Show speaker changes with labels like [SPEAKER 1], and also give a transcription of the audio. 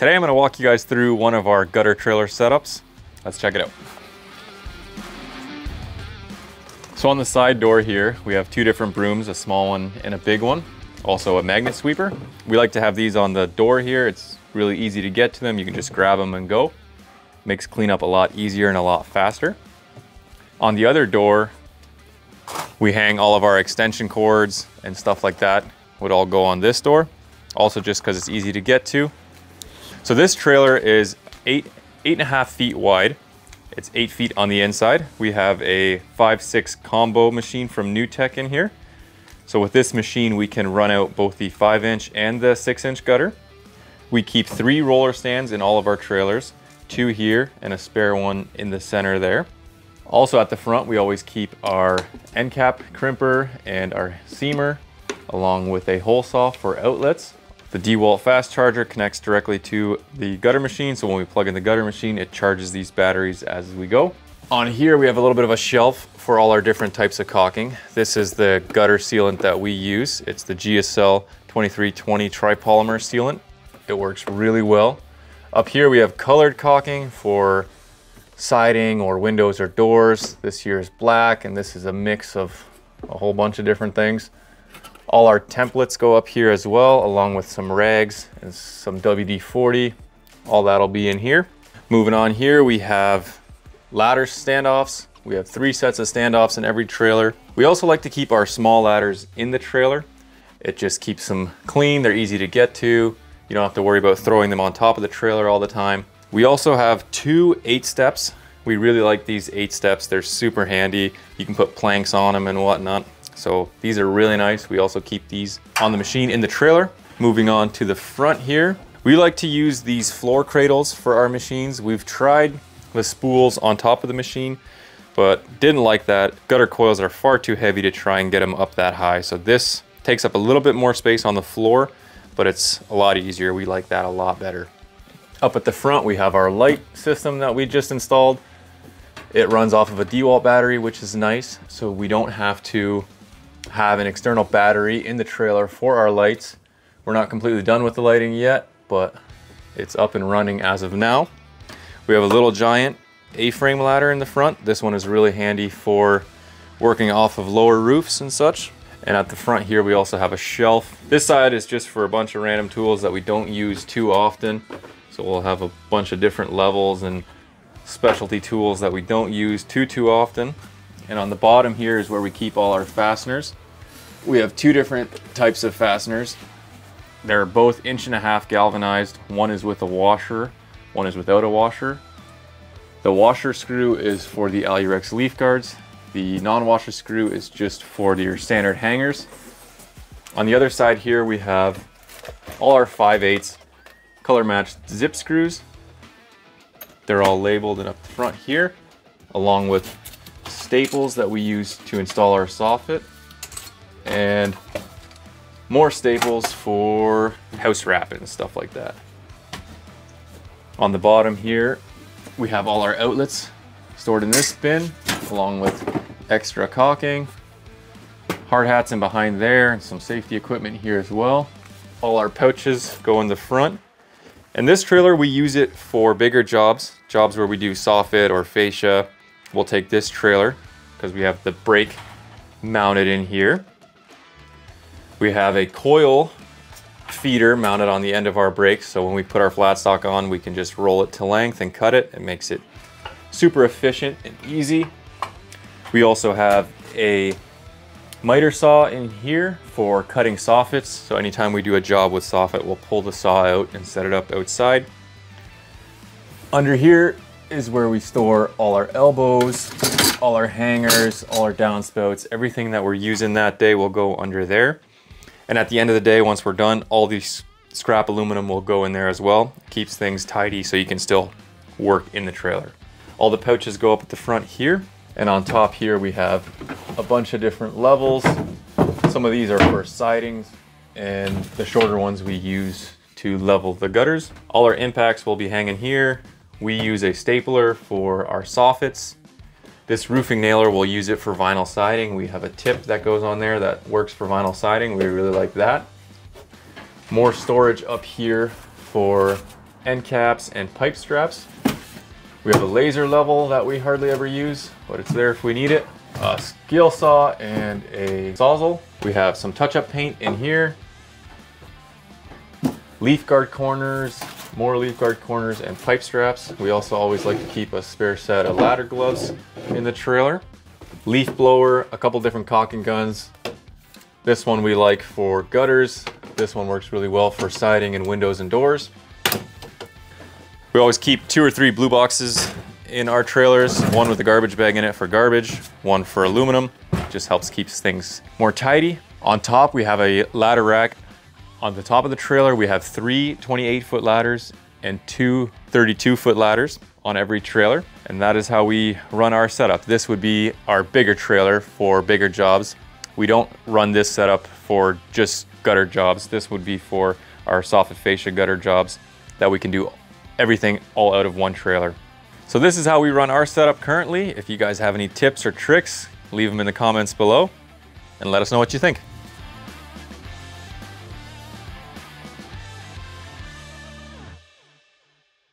[SPEAKER 1] Today I'm gonna walk you guys through one of our gutter trailer setups. Let's check it out. So on the side door here, we have two different brooms, a small one and a big one. Also a magnet sweeper. We like to have these on the door here. It's really easy to get to them. You can just grab them and go. Makes cleanup a lot easier and a lot faster. On the other door, we hang all of our extension cords and stuff like that would all go on this door. Also just because it's easy to get to. So this trailer is eight, eight and a half feet wide. It's eight feet on the inside. We have a five, six combo machine from New Tech in here. So with this machine, we can run out both the five inch and the six inch gutter. We keep three roller stands in all of our trailers, two here and a spare one in the center there. Also at the front, we always keep our end cap crimper and our seamer along with a hole saw for outlets. The DeWalt fast charger connects directly to the gutter machine. So when we plug in the gutter machine, it charges these batteries as we go. On here, we have a little bit of a shelf for all our different types of caulking. This is the gutter sealant that we use. It's the Geocel 2320 tripolymer sealant. It works really well. Up here, we have colored caulking for siding or windows or doors. This here is black and this is a mix of a whole bunch of different things. All our templates go up here as well, along with some rags and some WD-40. All that'll be in here. Moving on here, we have ladder standoffs. We have three sets of standoffs in every trailer. We also like to keep our small ladders in the trailer. It just keeps them clean, they're easy to get to. You don't have to worry about throwing them on top of the trailer all the time. We also have two eight steps. We really like these eight steps. They're super handy. You can put planks on them and whatnot. So these are really nice. We also keep these on the machine in the trailer. Moving on to the front here. We like to use these floor cradles for our machines. We've tried the spools on top of the machine, but didn't like that. Gutter coils are far too heavy to try and get them up that high. So this takes up a little bit more space on the floor, but it's a lot easier. We like that a lot better. Up at the front, we have our light system that we just installed. It runs off of a DeWalt battery, which is nice. So we don't have to have an external battery in the trailer for our lights. We're not completely done with the lighting yet, but it's up and running as of now. We have a little giant A-frame ladder in the front. This one is really handy for working off of lower roofs and such. And at the front here, we also have a shelf. This side is just for a bunch of random tools that we don't use too often. So we'll have a bunch of different levels and specialty tools that we don't use too, too often. And on the bottom here is where we keep all our fasteners. We have two different types of fasteners. They're both inch and a half galvanized. One is with a washer, one is without a washer. The washer screw is for the Alu-Rex leaf guards. The non-washer screw is just for your standard hangers. On the other side here, we have all our 5 8 color matched zip screws. They're all labeled and up the front here, along with staples that we use to install our soffit and more staples for house wrap and stuff like that. On the bottom here, we have all our outlets stored in this bin, along with extra caulking, hard hats in behind there, and some safety equipment here as well. All our pouches go in the front. And this trailer, we use it for bigger jobs, jobs where we do soffit or fascia. We'll take this trailer because we have the brake mounted in here. We have a coil feeder mounted on the end of our brake. So when we put our flat stock on, we can just roll it to length and cut it. It makes it super efficient and easy. We also have a miter saw in here for cutting soffits. So anytime we do a job with soffit, we'll pull the saw out and set it up outside. Under here is where we store all our elbows, all our hangers, all our downspouts, everything that we're using that day will go under there. And at the end of the day, once we're done, all these scrap aluminum will go in there as well. Keeps things tidy so you can still work in the trailer. All the pouches go up at the front here. And on top here, we have a bunch of different levels. Some of these are for sidings and the shorter ones we use to level the gutters. All our impacts will be hanging here. We use a stapler for our soffits this roofing nailer, we'll use it for vinyl siding. We have a tip that goes on there that works for vinyl siding. We really like that. More storage up here for end caps, and pipe straps. We have a laser level that we hardly ever use, but it's there if we need it. A skill saw and a sawzall. We have some touch-up paint in here. Leaf guard corners, more leaf guard corners and pipe straps. We also always like to keep a spare set of ladder gloves in the trailer. Leaf blower, a couple different caulking guns. This one we like for gutters. This one works really well for siding and windows and doors. We always keep two or three blue boxes in our trailers, one with a garbage bag in it for garbage, one for aluminum. Just helps keeps things more tidy. On top, we have a ladder rack. On the top of the trailer, we have three 28 foot ladders and two 32 foot ladders on every trailer. And that is how we run our setup. This would be our bigger trailer for bigger jobs. We don't run this setup for just gutter jobs. This would be for our soffit fascia gutter jobs that we can do everything all out of one trailer. So this is how we run our setup currently. If you guys have any tips or tricks, leave them in the comments below and let us know what you think.